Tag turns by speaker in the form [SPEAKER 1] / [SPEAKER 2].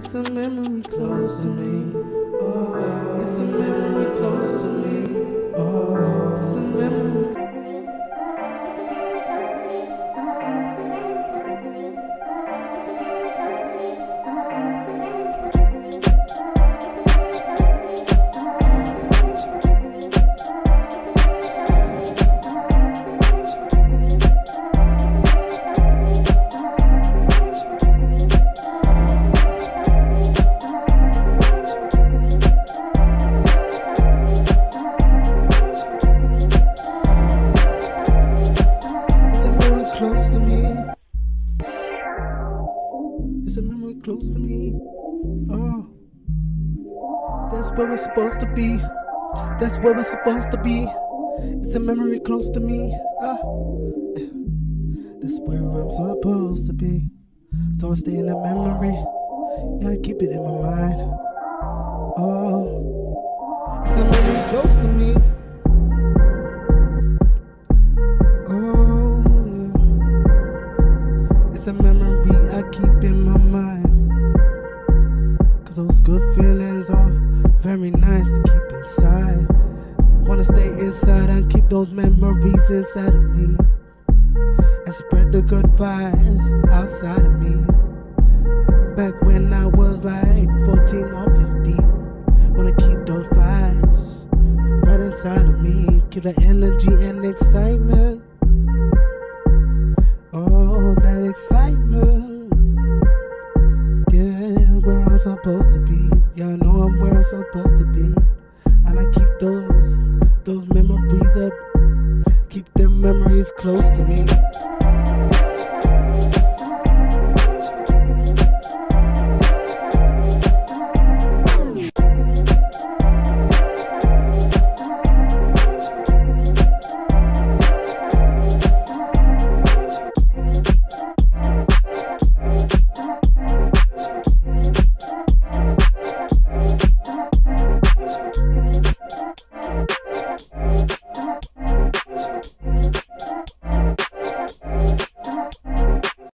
[SPEAKER 1] It's a memory close to me. It's a memory close Close to me. Oh, that's where we're supposed to be. That's where we're supposed to be. It's a memory close to me. Ah, that's where I'm supposed to be. So I stay in the memory. Yeah, I keep it in my mind. Oh, it's a memory close to me. Oh, it's a memory nice to keep inside. Wanna stay inside and keep those memories inside of me. And spread the good vibes outside of me. Back when I was like 14 or 15. Wanna keep those vibes right inside of me. Keep the energy and excitement. Supposed to be. Yeah, I know I'm where I'm supposed to be. And I keep those those memories up. Keep them memories close to me.